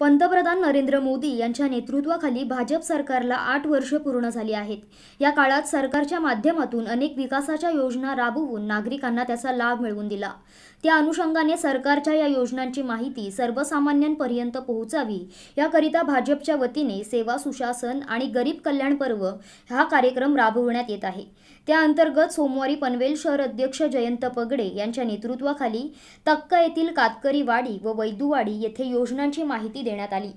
पंतप्रधान नरेंद्र मोदी यांच्या नेतृत्वाखाली भाजप सरकारला आठ वर्ष पूर्ण झाली आहेत. या काळात सरकारच्या माध्यमातून अनेक विकासाच्या योजना राबवून नागरिकांना त्याचा लाभ मिळवून दिला. त्या अनुषंगाने सरकारच्या या योजनांची माहिती सर्वसामान्यांपर्यंत पोहोचावी याकरिता भाजपच्या वतीने सेवा सुशासन आणि गरीब कल्याण पर्व हा कार्यक्रम राबवण्यात येत आहे. त्याअंतर्गत सोमवारी पनवेल शहर अध्यक्ष जयंत पगडे यांच्या नेतृत्वाखाली तक्का येथील कातकरी वाडी व वैदूवाडी येथे योजनांची माहिती देण्यात आली.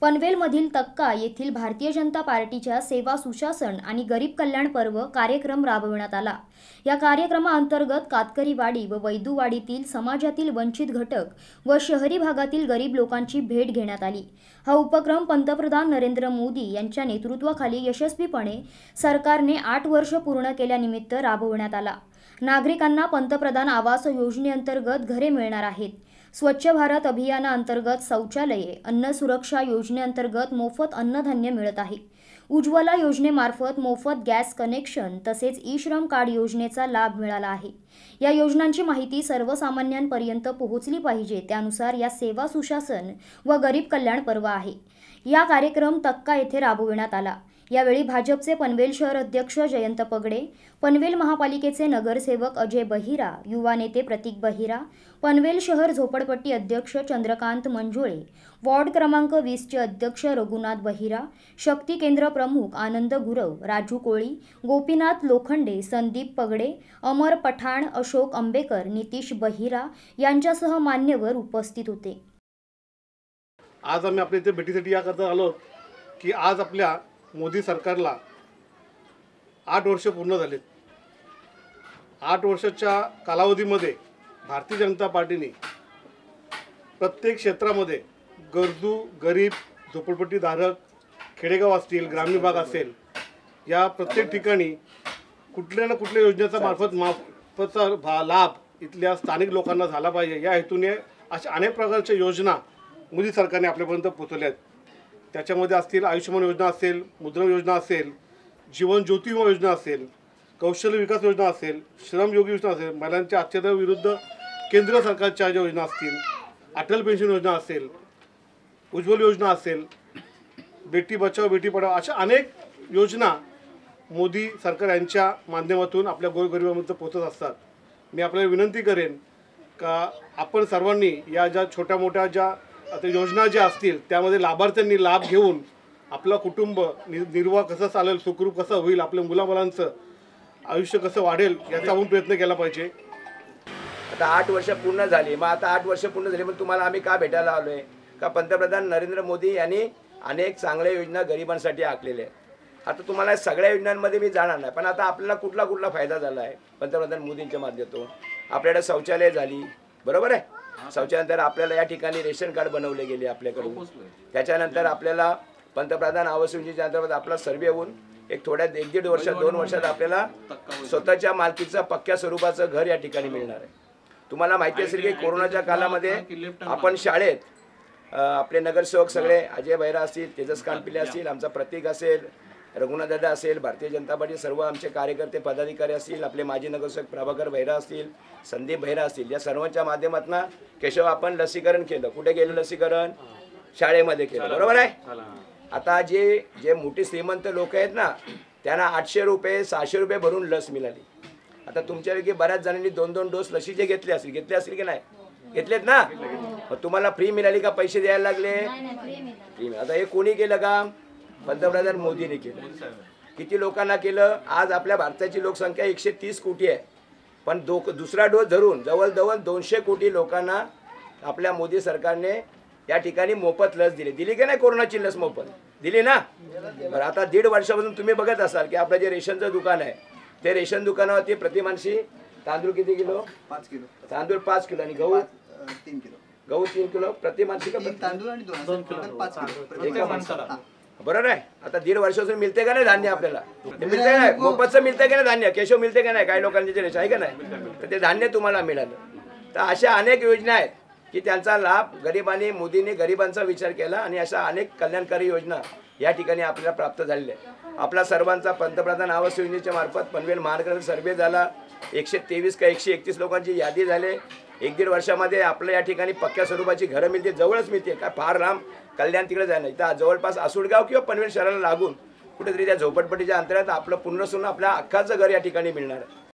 पनवेलमधील तक्का येथील भारतीय जनता पार्टीच्या सेवा सुशासन आणि गरीब कल्याण पर्व कार्यक्रम राबविण्यात आला. या कार्यक्रमाअंतर्गत कातकरीवाडी व वैदूवाडीतील समाजातील वंचित घटक व शहरी भागातील गरीब लोकांची भेट घेण्यात आली. हा उपक्रम पंतप्रधान नरेंद्र मोदी यांच्या नेतृत्वाखाली यशस्वीपणे सरकारने आठ वर्ष पूर्ण केल्यानिमित्त राबवण्यात आला. नागरिकांना पंतप्रधान आवास योजनेअंतर्गत घरे मिळणार आहेत. स्वच्छ भारत अभियानाअंतर्गत शौचालये अन्न सुरक्षा योजनेअंतर्गत मोफत अन्नधान्य मिळत आहे. उज्ज्वला योजनेमार्फत मोफत गॅस कनेक्शन तसेच ई श्रम कार्ड योजनेचा लाभ मिळाला आहे. या योजनांची माहिती सर्वसामान्यांपर्यंत पोहोचली पाहिजे त्यानुसार या सेवा सुशासन व गरीब कल्याण पर्व आहे. या कार्यक्रम तक्का येथे राबविण्यात आला. यावेळी भाजपचे पनवेल शहर अध्यक्ष जयंत पगडे पनवेल महापालिकेचे नगरसेवक अजय बहिरा युवा नेते प्रतीक बहिरा पनवेल शहर झोपडपट्टी अध्यक्ष चंद्रकांत मंजुळे वॉर्ड क्रमांक वीसचे अध्यक्ष रघुनाथ बहिरा शक्ती केंद्र प्रमुख आनंद गुरव राजू कोळी गोपीनाथ लोखंडे संदीप पगडे अमर पठाण अशोक आंबेकर नितीश बहिरा यांच्यासह मान्यवर उपस्थित होते. आज आम्ही आपल्या इथे भेटीसाठी याकरता आलो की आज आपल्या मोदी सरकारला आठ वर्ष पूर्ण झालेत. आठ वर्षाच्या कालावधीमध्ये भारतीय जनता पार्टीने प्रत्येक क्षेत्रामध्ये गरजू गरीब झोपडपट्टीधारक खेडेगाव असतील ग्रामीण भाग असेल या प्रत्येक ठिकाणी कुठल्या ना कुठल्या योजनेचा मार्फत मार्फतचा भा लाभ इथल्या स्थानिक लोकांना झाला पाहिजे. या हेतूने अशा अनेक प्रकारच्या योजना मोदी सरकारने आपल्यापर्यंत पोचवल्या आहेत. त्याच्यामध्ये असतील आयुष्यमान योजना असेल मुद्रा योजना असेल जीवन ज्योती विमा योजना असेल कौशल्य विकास योजना असेल श्रमयोगी योजना असेल महिलांच्या अत्याचाराविरुद्ध केंद्र सरकारच्या ज्या योजना असतील अटल पेन्शन योजना असेल उज्ज्वल योजना असेल बेटी बचाव बेटी पढाव अशा अनेक योजना मोदी सरकार यांच्या माध्यमातून आपल्या गोरगरिबांपर्यंत पोहोचत असतात. मी आपल्याला विनंती करेन का आपण सर्वांनी या ज्या छोट्या मोठ्या ज्या आता योजना ज्या असतील त्यामध्ये लाभार्थ्यांनी लाभ घेऊन आपलं कुटुंब नि निर्वाह कसं चालेल सुखरूप कसं होईल आपल्या मुलामुलांचं आयुष्य कसं वाढेल याचा आपण प्रयत्न केला पाहिजे. आता आठ वर्ष पूर्ण झाली. मग आता आठ वर्ष पूर्ण झाली मग तुम्हाला आम्ही का भेटायला आलो आहे का पंतप्रधान नरेंद्र मोदी यांनी अनेक चांगल्या योजना गरिबांसाठी आखलेल्या आहेत? आता तुम्हाला सगळ्या योजनांमध्ये मी जाणार नाही पण आता आपल्याला कुठला कुठला फायदा झाला आहे पंतप्रधान मोदींच्या माध्यमातून. आपल्याकडे शौचालय झाली. बरोबर आहे? शौचालयानंतर आपल्याला या ठिकाणी रेशन कार्ड बनवले गेले आपल्याकडून. त्याच्यानंतर आपल्याला पंतप्रधान आवास योजनेच्या अंतर्गत आपला सर्वे होऊन एक थोड्या एक दीड वर्षात दोन वर्षात आपल्याला स्वतःच्या मालकीचं पक्क्या स्वरूपाचं घर या ठिकाणी मिळणार आहे. तुम्हाला माहिती असेल की कोरोनाच्या कालामध्ये आपण शाळेत आपले नगरसेवक सगळे अजय बैरा असतील तेजस कानपिले असतील आमचा प्रतीक असेल रघुनाथ दादा असेल भारतीय जनता पार्टी सर्व आमचे कार्यकर्ते पदाधिकारी असतील आपले माजी नगरसेवक प्रभाकर बैरा असतील संदीप बैरा असतील या सर्वांच्या माध्यमातून केशव आपण लसीकरण केलं. कुठे गेलं लसीकरण? शाळेमध्ये केलं. बरोबर आहे? आता जे जे मोठी श्रीमंत लोक आहेत ना त्यांना आठशे रुपये सहाशे रुपये भरून लस मिळाली. आता तुमच्यापैकी बऱ्याच जणांनी दोन दोन डोस लसीचे घेतले असतील घेतले असतील की नाही? घेतलेत ना? मग तुम्हाला फ्री मिळाली का? पैसे द्यायला लागले? फ्री आता हे कोणी केलं का पंतप्रधान मोदीने केलं. किती लोकांना केलं? आज आपल्या भारताची लोकसंख्या एकशे तीस कोटी आहे. पण दो दुसरा डोस धरून जवळजवळ दोनशे कोटी लोकांना आपल्या मोदी सरकारने या ठिकाणी मोफत लस दिली. दिली की नाही कोरोनाची लस मोफत? दिली ना? बरं आता दीड वर्षापासून तुम्ही बघत असाल की आपलं जे रेशनचं दुकान आहे ते रेशन दुकानावरती प्रतिमानशी तांदूळ किती किलो? पाच किलो. तांदूळ पाच किलो आणि गहू? तीन किलो. गहू तीन किलो प्रतिमानशी तांदूळ आणि दोन किलो. प्रति एका माणसाला. बरोबर आहे आता दीड वर्षापासून मिळते का नाही धान्य आपल्याला? ते मिळते का नाही? मोफतचं मिळते का नाही धान्य? केशव मिळते का नाही? काही लोकांचे जे आहे का नाही? तर ते धान्य तुम्हाला मिळालं. तर अशा अनेक योजना आहेत की त्यांचा लाभ गरिबांनी मोदींनी गरिबांचा विचार केला आणि अशा अनेक कल्याणकारी योजना या ठिकाणी आपल्याला प्राप्त झालेल्या आहेत. आपला सर्वांचा पंतप्रधान आवास योजनेच्या मार्फत पनवेल महानगर सर्वे झाला. एकशे तेवीस का एकशे एकतीस लोकांची यादी झाली. एक दीड वर्षामध्ये आपल्या या ठिकाणी पक्क्या स्वरूपाची घरं मिळते जवळच मिळते काय फार लांब कल्याण तिकडे जाणं इथं जवळपास आसुडगाव किंवा पनवेल शहराला लागून कुठेतरी त्या झोपडपट्टीच्या अंतर्गत आपलं पुनर्सून आपल्या अख्खाचं घर या ठिकाणी मिळणार आहे.